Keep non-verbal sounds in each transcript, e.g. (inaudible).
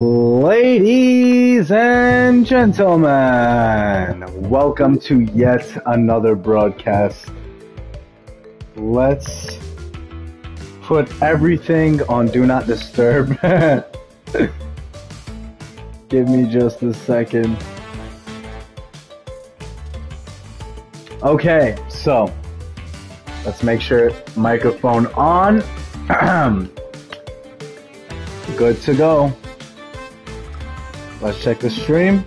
Ladies and gentlemen, welcome to yet another broadcast. Let's put everything on Do Not Disturb. (laughs) Give me just a second. Okay, so let's make sure microphone on. (clears throat) Good to go. Let's check the stream.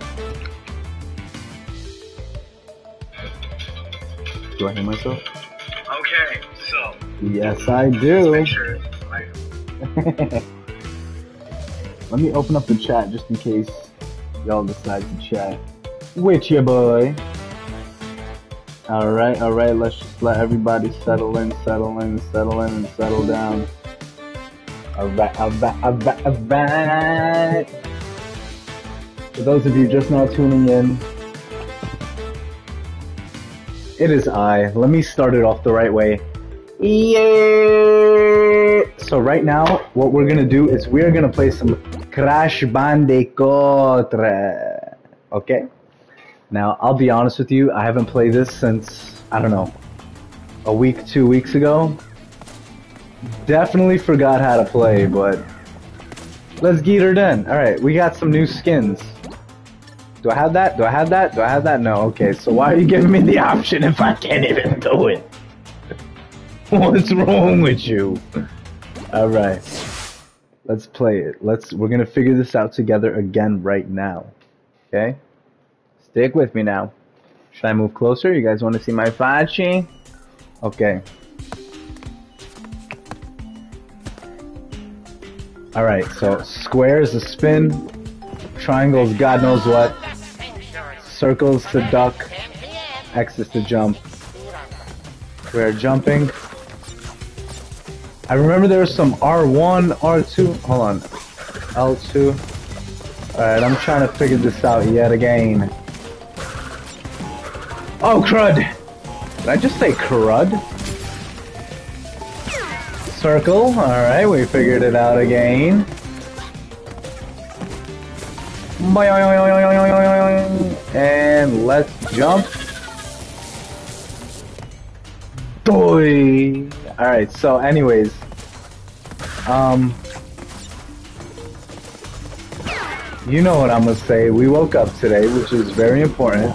Do I hear myself? Okay, so Yes, I do. sure. (laughs) Let me open up the chat just in case y'all decide to chat with your boy. Alright, alright, let's just let everybody settle in, settle in, settle in, and settle down. Alright, alright, alright, alright. For those of you just now tuning in, it is I. Let me start it off the right way. Yeah. So right now, what we're gonna do is we're gonna play some Crash Bandicoot. Okay. Now I'll be honest with you, I haven't played this since I don't know a week, two weeks ago. Definitely forgot how to play, but let's get her done. All right, we got some new skins. Do I have that? Do I have that? Do I have that? No. Okay. So why are you giving me the option if I can't even do it? (laughs) What's wrong with you? All right. Let's play it. Let's we're to figure this out together again right now. Okay? Stick with me now. Should I move closer? You guys want to see my fachi? Okay. All right. So square is a spin. Triangles, God knows what. Circles to duck. X is to jump. We're jumping. I remember there was some R1, R2. Hold on. L2. Alright, I'm trying to figure this out yet again. Oh, crud! Did I just say crud? Circle. Alright, we figured it out again. And let's jump. Boy. All right. So, anyways, um, you know what I'm gonna say. We woke up today, which is very important.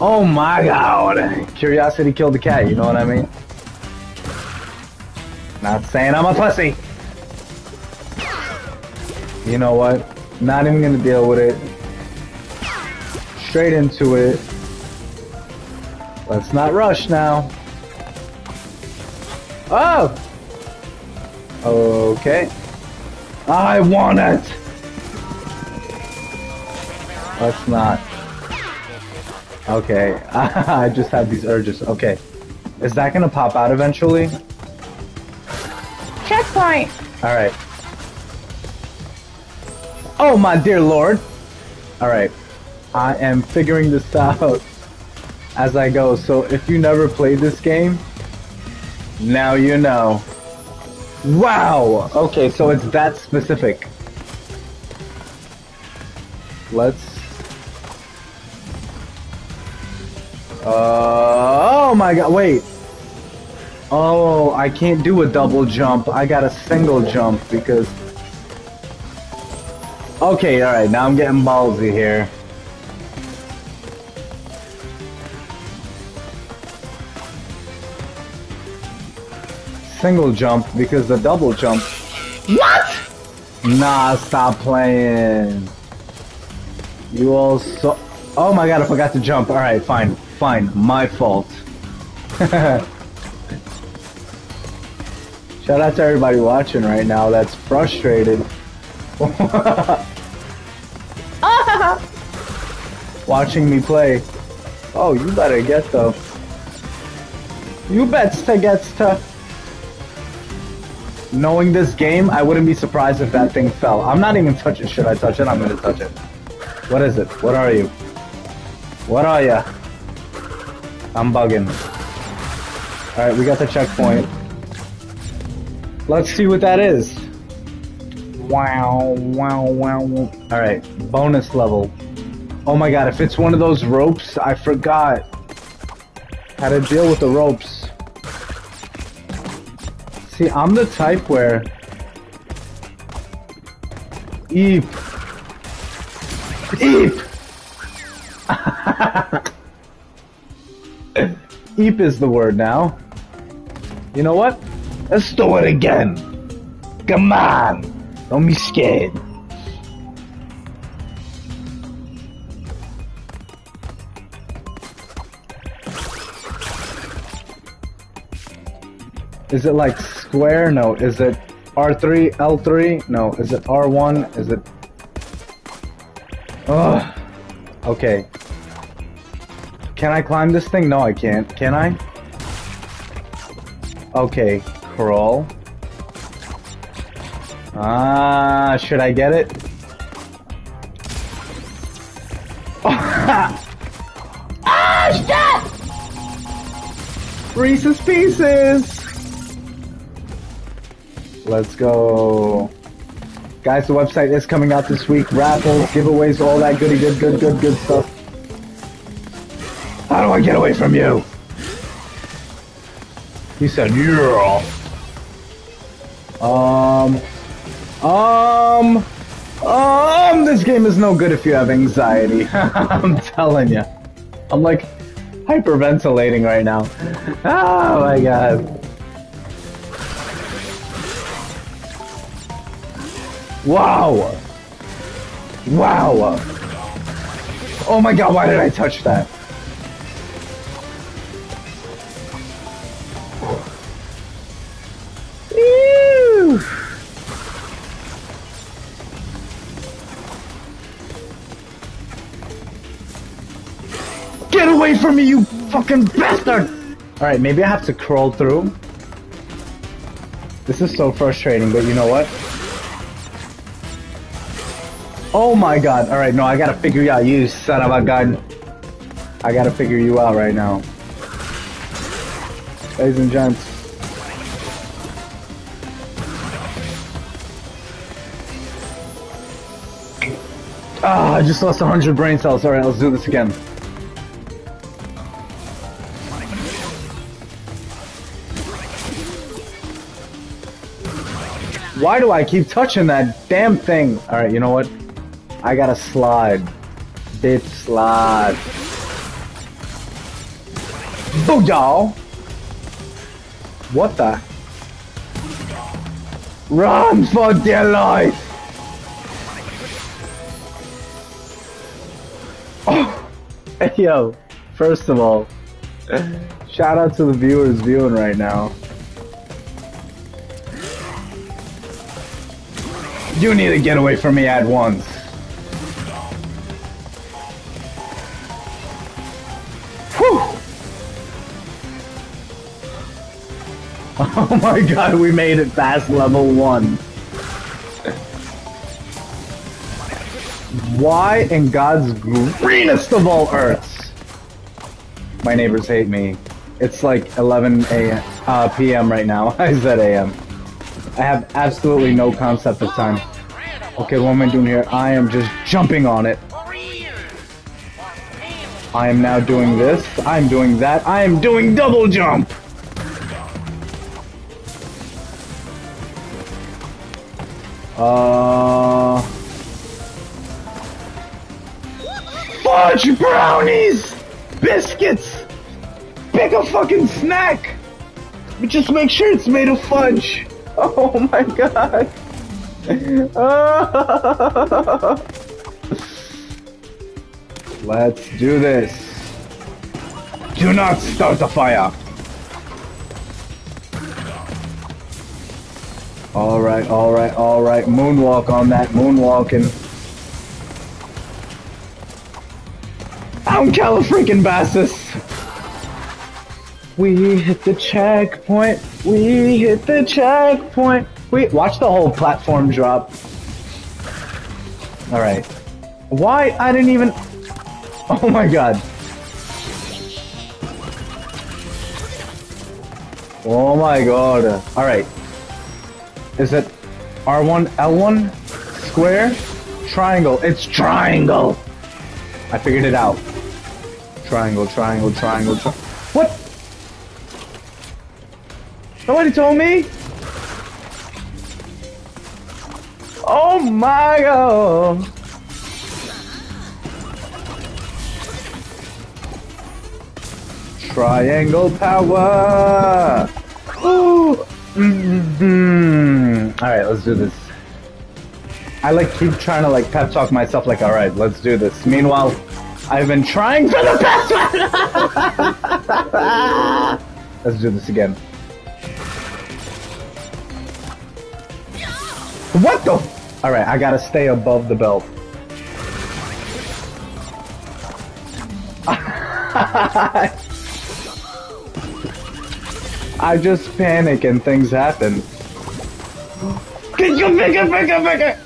Oh my God! Curiosity killed the cat. You know what I mean? Not saying I'm a pussy. You know what? Not even gonna deal with it. Straight into it. Let's not rush now. Oh! Okay. I want it! Let's not. Okay. (laughs) I just have these urges. Okay. Is that gonna pop out eventually? Checkpoint. Alright. Oh my dear lord! Alright. I am figuring this out as I go, so if you never played this game, now you know. Wow! Okay, so it's that specific. Let's... Uh, oh my god, wait! Oh, I can't do a double jump. I got a single jump because... Okay, alright, now I'm getting ballsy here. Single jump because the double jump... What?! Nah, stop playing. You all so... Oh my god, I forgot to jump. Alright, fine, fine. My fault. (laughs) Shout out to everybody watching right now that's frustrated. (laughs) Watching me play. Oh, you better get though. You bets to gets to. Knowing this game, I wouldn't be surprised if that thing fell. I'm not even touching. Should I touch it? I'm gonna touch it. What is it? What are you? What are ya? I'm bugging. Alright, we got the checkpoint. Let's see what that is. Wow, wow, wow. All right, bonus level. Oh my god, if it's one of those ropes, I forgot how to deal with the ropes. See, I'm the type where Eep. Eep. (laughs) Eep is the word now. You know what? Let's do it again. Come on. Don't be scared. Is it like square? No. Is it R3, L3? No. Is it R1? Is it... Ugh. Okay. Can I climb this thing? No, I can't. Can I? Okay. Crawl. Ah, should I get it? ah, shit! Reese's Pieces! Let's go. Guys, the website is coming out this week. Raffles, giveaways, all that goody good, good, good, good stuff. How do I get away from you? He said, yeah. Um, um, um, this game is no good if you have anxiety. (laughs) I'm telling you. I'm like hyperventilating right now. Oh my god. Wow! Wow! Oh my god, why did I touch that? Away from me, you fucking bastard! Alright, maybe I have to crawl through. This is so frustrating, but you know what? Oh my god. Alright, no, I gotta figure you out, you son of a gun. I gotta figure you out right now. Ladies and gents. Ah, I just lost 100 brain cells. Alright, let's do this again. Why do I keep touching that damn thing? Alright, you know what? I gotta slide. Bitch slide. Booyah! What the? Run for dear life! Oh! Hey, (laughs) yo, first of all, shout out to the viewers viewing right now. You need to get away from me at once. (laughs) Oh my god, we made it past level 1. Why in God's greenest of all earths? My neighbors hate me. It's like 11 a.m. Uh, p.m. right now. (laughs) I said a.m. I have absolutely no concept of time. Okay, what am I doing here? I am just jumping on it. I am now doing this. I'm doing that. I am doing double jump! Uh... Fudge brownies! Biscuits! Pick a fucking snack! But just make sure it's made of fudge! Oh my god! (laughs) Let's do this. Do not start the fire! Alright, alright, alright. Moonwalk on that, moonwalking. I'm Califreaking We hit the checkpoint. We hit the checkpoint. We watch the whole platform drop. Alright. Why? I didn't even... (laughs) Oh my god. Oh my god. Alright. Is it R1, L1, square, triangle. It's triangle. I figured it out. Triangle, triangle, triangle, tri- Nobody told me? Oh my god. Triangle power. Ooh. Mm-hmm. All right, let's do this. I like keep trying to like pep talk myself like, all right, let's do this. Meanwhile, I've been trying for the best one. (laughs) let's do this again. What the? All right, I gotta stay above the belt. (laughs) I just panic and things happen.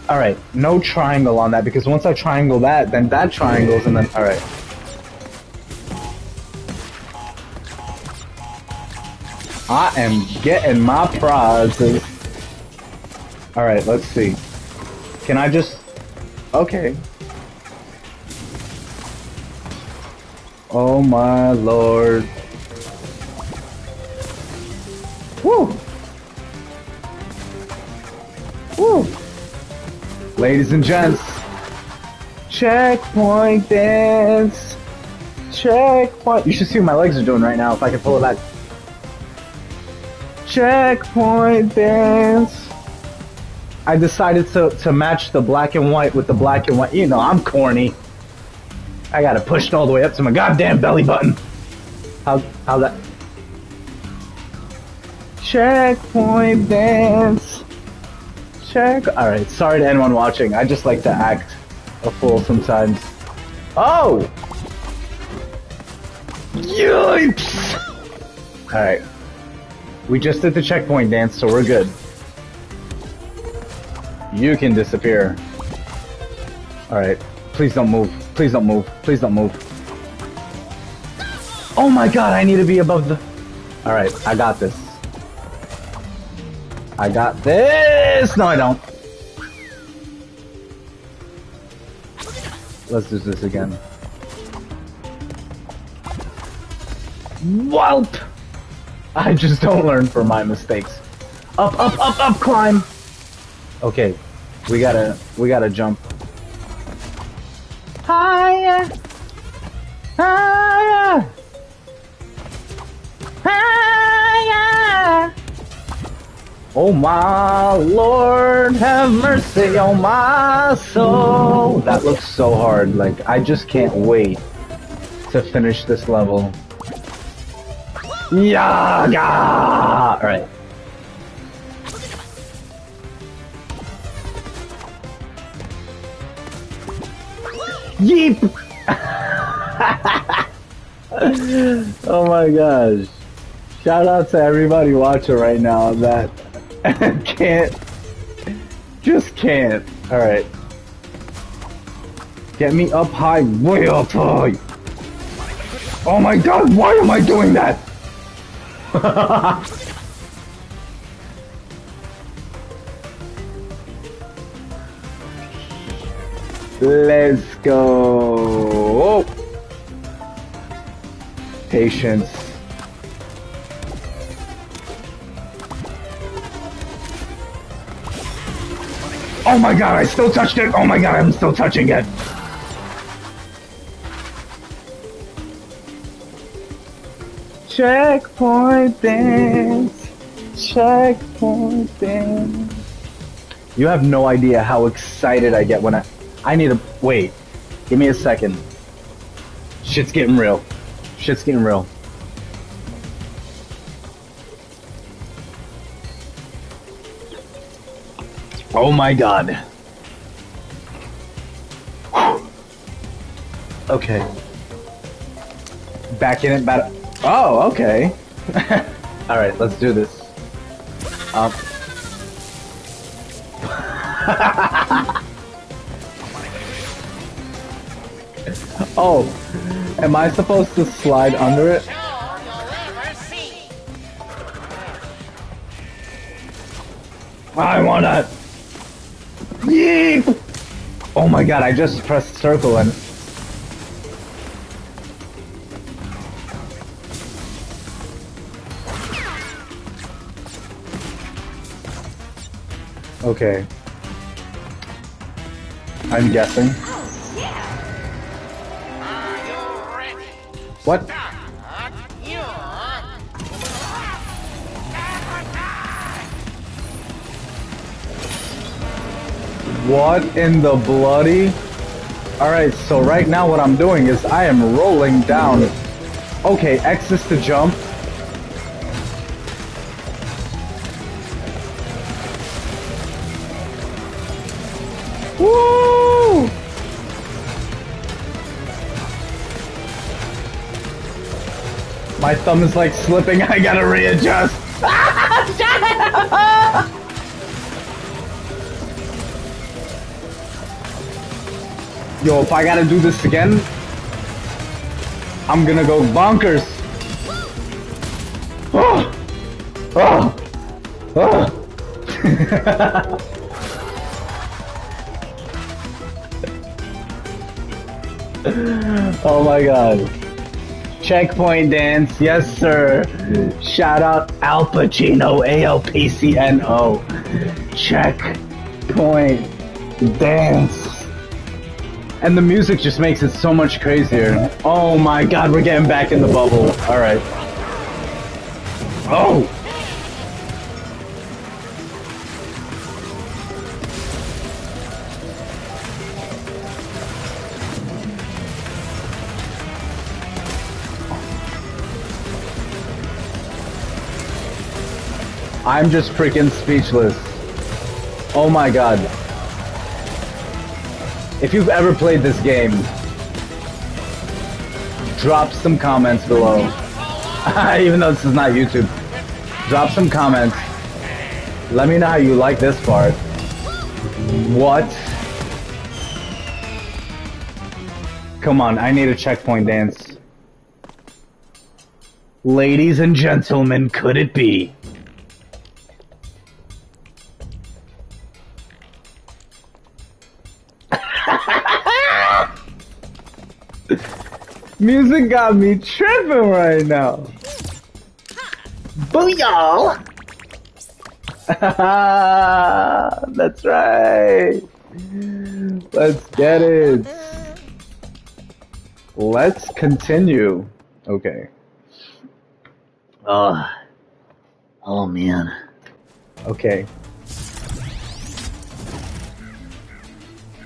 Alright, no triangle on that because once I triangle that, then that triangles and then. Alright. I am getting my prizes. Alright, let's see. Can I just. Okay. Oh my lord. Woo! Woo! Ladies and gents, checkpoint dance. Checkpoint. You should see what my legs are doing right now if I can pull it back. Checkpoint dance. I decided to, to match the black and white with the black and white. You know, I'm corny. I got it pushed all the way up to my goddamn belly button. How, how that? Checkpoint dance. Check. Alright, sorry to anyone watching. I just like to act a fool sometimes. Oh! Yikes! Alright. We just did the checkpoint dance, so we're good. You can disappear. Alright. Please don't move. Please don't move. Please don't move. Oh my god, I need to be above the... Alright, I got this. I got this! No, I don't. Let's do this again. Whelp! I just don't learn from my mistakes. Up, up, up, up, climb! Okay, we gotta, we gotta jump. Higher! Higher! Higher! Oh my Lord, have mercy on my soul. That looks so hard. Like, I just can't wait to finish this level. Yeah, yeah. Yeep. (laughs) oh my gosh. Shout out to everybody watching right now that (laughs) can't, just can't. Alright. Get me up high, way up high. Oh my god, why am I doing that? (laughs) Let's go. Oh. Patience. Oh my god, I still touched it! Oh my god, I'm still touching it! Checkpoint dance! Checkpoint dance! You have no idea how excited I get when I... I need to... Wait. Give me a second. Shit's getting real. Shit's getting real. Oh my god. Okay. Back in it, back. Oh, okay. (laughs) Alright, let's do this. Um. (laughs) oh, am I supposed to slide under it? I wanna Oh my god, I just pressed circle and... Okay. I'm guessing. What? What in the bloody? Alright, so right now what I'm doing is I am rolling down. Okay, X is to jump. My thumb is like slipping, (laughs) I gotta readjust. (laughs) Yo, if I gotta do this again, I'm gonna go bonkers. Oh! Oh! Oh! oh my god. Checkpoint dance, yes sir. Shout out Al Pacino, A-L-P-C-N-O. Checkpoint dance. And the music just makes it so much crazier. Oh my god, we're getting back in the bubble. Alright. Oh! I'm just freaking speechless. Oh my god. If you've ever played this game, drop some comments below. (laughs) Even though this is not YouTube. Drop some comments. Let me know how you like this part. What? Come on, I need a checkpoint dance. Ladies and gentlemen, could it be? Music got me tripping right now. Booyah! (laughs) That's right. Let's get it. Let's continue. Okay. Oh, oh man. Okay.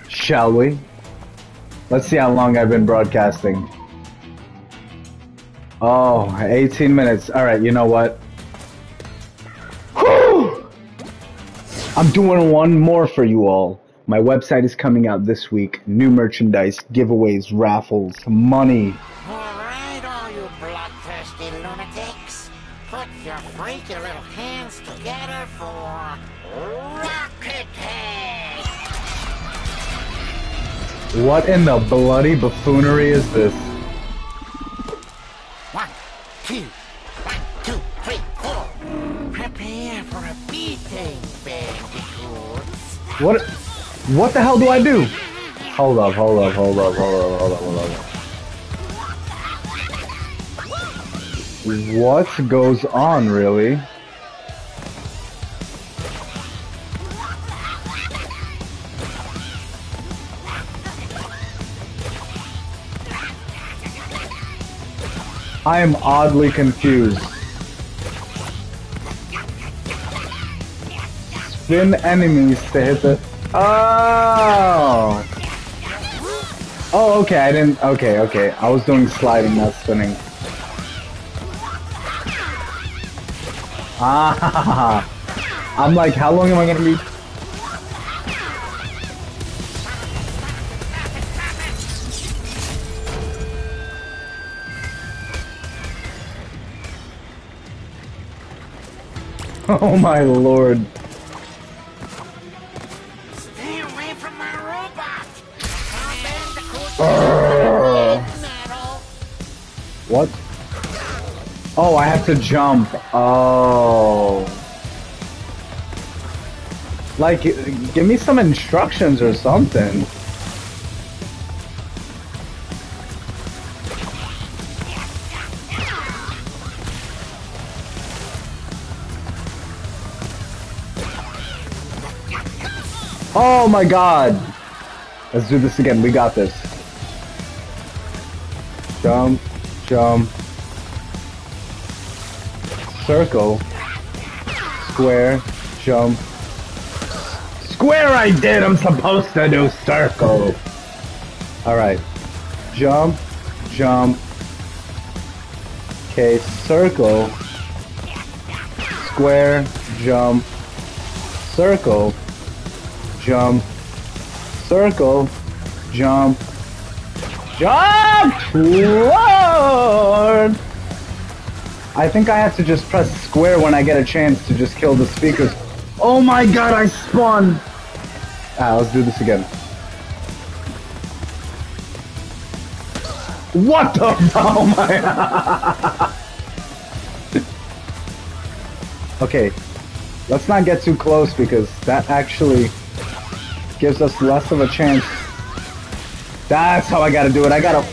Shall we? Let's see how long I've been broadcasting. Oh, 18 minutes. Alright, you know what? Whew! I'm doing one more for you all. My website is coming out this week. New merchandise, giveaways, raffles, money. Alright, all you bloodthirsty lunatics. Put your freaky little hands together for Rocket Head! What in the bloody buffoonery is this? What? What the hell do I do? Hold up, hold up, hold up, hold up, hold up, hold up. What goes on, really? I am oddly confused. Spin enemies to hit the. Oh! Oh, okay, I didn't. Okay, okay. I was doing sliding, not spinning. Ah! (laughs) I'm like, how long am I gonna be? (laughs) Oh my lord. Oh, I have to jump. Oh. Like, give me some instructions or something. Oh my god! Let's do this again, we got this. Jump, jump, Circle. Square, jump. Square I did! I'm supposed to do circle! Alright. Jump, jump. Okay, circle. Square, jump. Circle. Jump. Circle. Jump. Jump! Lord! I think I have to just press square when I get a chance to just kill the speakers. Oh my god, I spun! Ah, let's do this again. What the? (laughs) Oh my. (laughs) okay, let's not get too close because that actually gives us less of a chance. That's how I gotta do it. I gotta.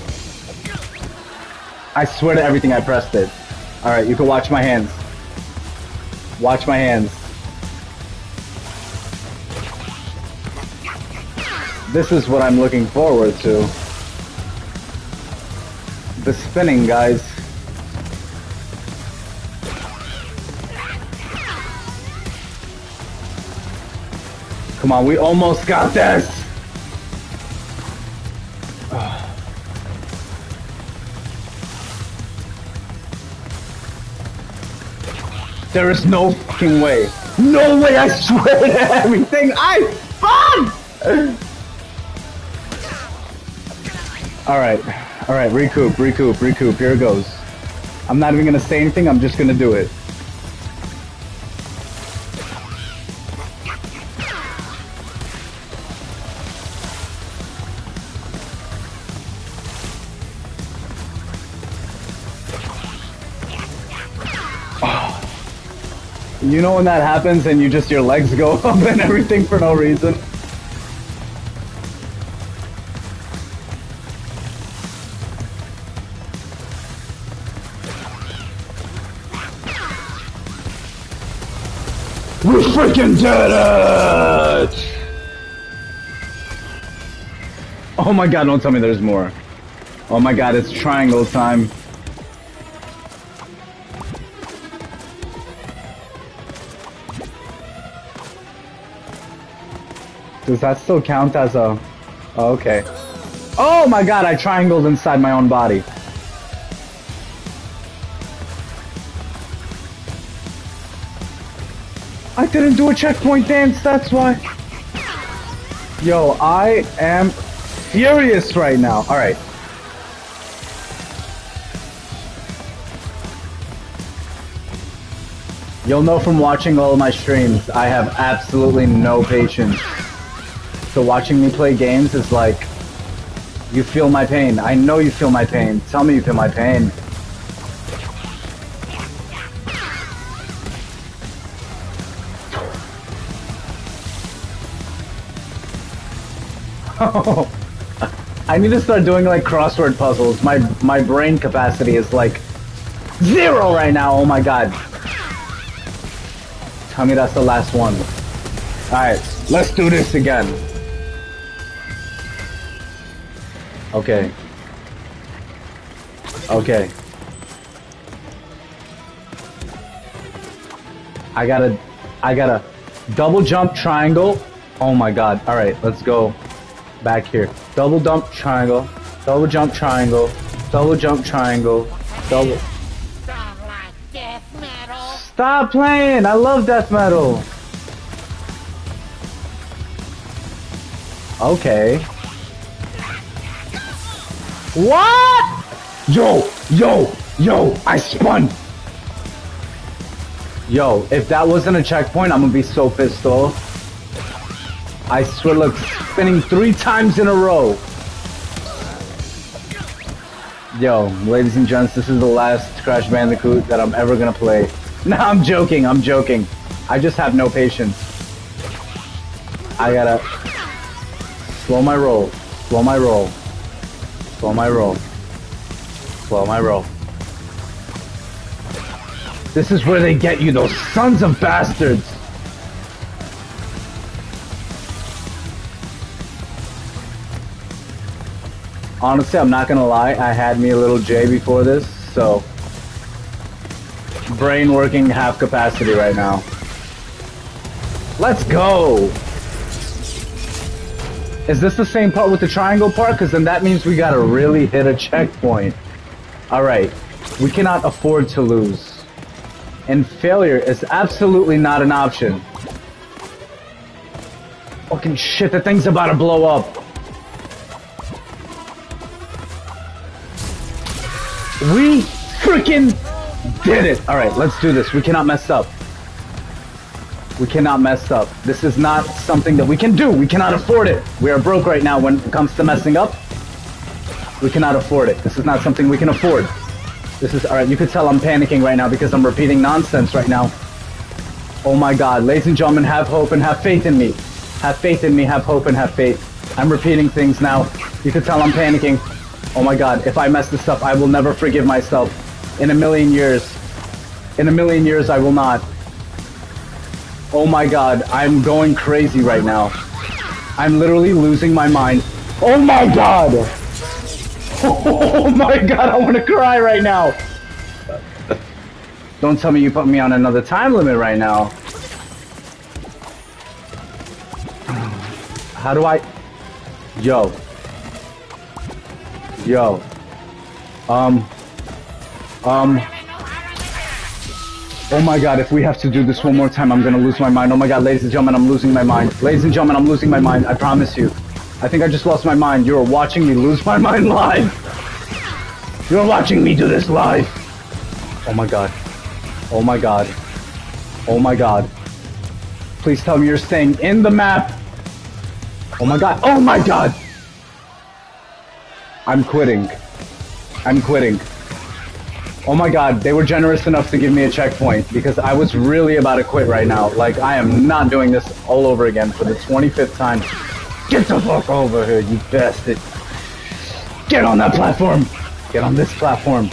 I swear to everything I pressed it. Alright, you can watch my hands. Watch my hands. This is what I'm looking forward to. The spinning, guys. Come on, we almost got this! There is no fucking way. No way, I swear to everything, I spun! Alright, alright, recoup, recoup, recoup, here it goes. I'm not even gonna say anything, I'm just gonna do it. You know when that happens and you just, your legs go (laughs) up and everything for no reason? We freaking did it! Oh my god, don't tell me there's more. Oh my god, it's triangle time. Does that still count as a... Oh, okay. Oh my god, I triangled inside my own body. I didn't do a checkpoint dance, that's why. Yo, I am furious right now. Alright. You'll know from watching all of my streams, I have absolutely no patience. So watching me play games is like, you feel my pain. I know you feel my pain. Tell me you feel my pain. (laughs) I need to start doing like crossword puzzles. My my brain capacity is like zero right now. Oh my god. Tell me that's the last one. Alright, let's do this again. Okay. Okay. I gotta, I gotta double jump triangle. Oh my god. Alright, let's go back here. Double jump triangle, double jump triangle, double jump triangle, double. Stop playing! I love death metal! Okay. What? Yo, yo, yo, I spun! Yo, if that wasn't a checkpoint, I'm gonna be so pissed off. I swear, look, spinning three times in a row. Yo, ladies and gents, this is the last Crash Bandicoot that I'm ever gonna play. (laughs) No, I'm joking, I'm joking. I just have no patience. I gotta slow my roll, slow my roll, Slow my roll. Slow my roll. This is where they get you, those sons of bastards! Honestly, I'm not gonna lie, I had me a little J before this, so... Brain working half capacity right now. Let's go! Is this the same part with the triangle part? Because then that means we gotta really hit a checkpoint. All right, we cannot afford to lose, and failure is absolutely not an option. Fucking shit! The thing's about to blow up. We freaking did it! Alright, let's do this. We cannot mess up. We cannot mess up. This is not something that we can do. We cannot afford it. We are broke right now when it comes to messing up. We cannot afford it. This is not something we can afford. This is, alright, you could tell I'm panicking right now because I'm repeating nonsense right now. Oh my god, ladies and gentlemen, have hope and have faith in me. Have faith in me, have hope and have faith. I'm repeating things now. You could tell I'm panicking. Oh my god, if I mess this up, I will never forgive myself. In a million years. In a million years, I will not. Oh my god, I'm going crazy right now. I'm literally losing my mind. Oh my god! (laughs) Oh my god, I want to cry right now! Don't tell me you put me on another time limit right now. (sighs) How do I... Yo. Yo. Um. Um. Oh my god, if we have to do this one more time, I'm gonna lose my mind. Oh my god, ladies and gentlemen, I'm losing my mind. Ladies and gentlemen, I'm losing my mind. I promise you. I think I just lost my mind. You are watching me lose my (laughs) mind live. You're watching me do this live. Oh my god. Oh my god. Oh my god. Please tell me you're staying in the map. Oh my god. Oh my god. I'm quitting. I'm quitting. Oh my god, they were generous enough to give me a checkpoint because I was really about to quit right now. Like, I am not doing this all over again for the 25th time. Get the fuck over here, you bastard. Get on that platform. Get on this platform.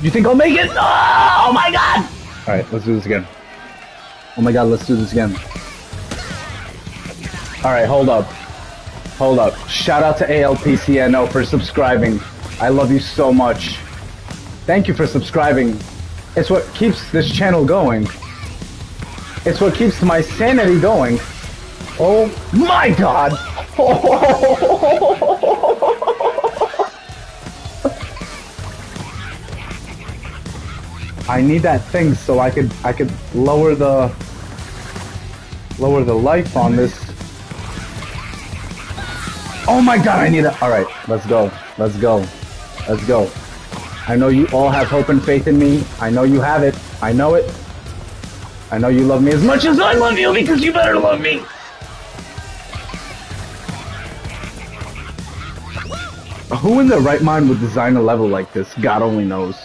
You think I'll make it? Oh my god! Alright, let's do this again. Oh my god, let's do this again. Alright, hold up. Hold up. Shout out to ALPCNO for subscribing. I love you so much. Thank you for subscribing. It's what keeps this channel going. It's what keeps my sanity going. Oh my god! (laughs) I need that thing so I could I could lower the lower the life on this. Oh my god, I need it. Alright, let's go. Let's go. Let's go. I know you all have hope and faith in me. I know you have it. I know it. I know you love me as much as I love you because you better love me. Who in their right mind would design a level like this? God only knows.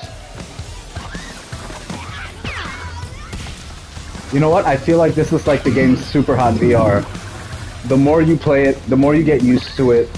You know what? I feel like this is like the game's Superhot VR. The more you play it, the more you get used to it,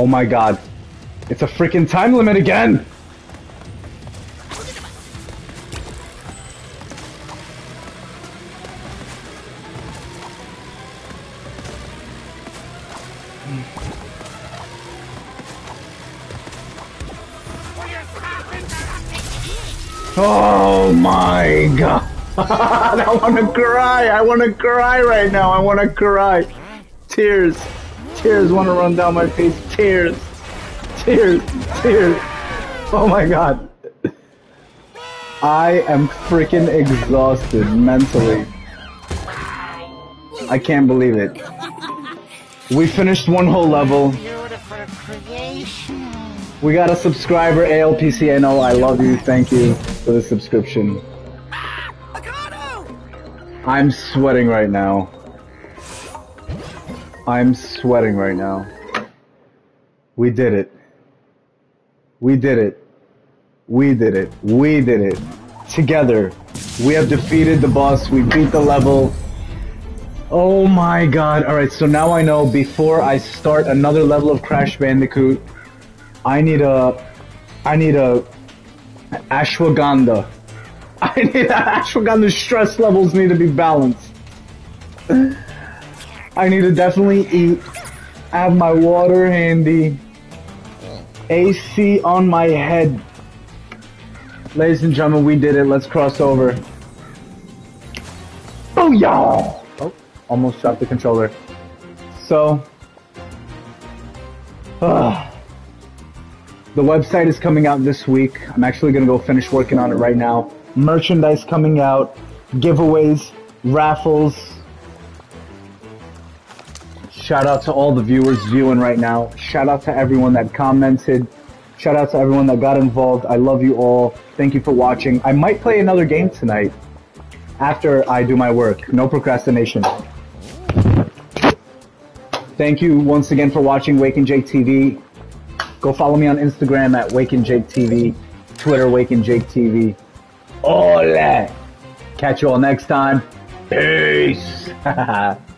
Oh my god. It's a freaking time limit again! Oh my god! (laughs) I wanna cry! I wanna cry right now! I wanna cry! Tears! Tears wanna run down my face! Tears! Tears! Tears! Oh my god! I am freaking exhausted mentally. I can't believe it. We finished one whole level. We got a subscriber, ALPCNO. I love you. Thank you for the subscription. I'm sweating right now. I'm sweating right now. We did it. We did it. We did it. We did it. Together. We have defeated the boss. We beat the level. Oh my god. Alright, so now I know before I start another level of Crash Bandicoot, I need a. I need a. Ashwagandha. (laughs) I need a ashwagandha stress levels need to be balanced. I need to definitely eat. I Have my water handy. AC on my head. Ladies and gentlemen, we did it. Let's cross over. Oh yeah! Oh, almost dropped the controller. So, uh, the website is coming out this week. I'm actually gonna go finish working on it right now. Merchandise coming out, giveaways, raffles. Shout out to all the viewers viewing right now. Shout out to everyone that commented. Shout out to everyone that got involved. I love you all. Thank you for watching. I might play another game tonight after I do my work. No procrastination. Thank you once again for watching Wake n Jake TV. Go follow me on Instagram at Wake n Jake TV, Twitter Wake n Jake TV. Ole! Catch you all next time. Peace. (laughs)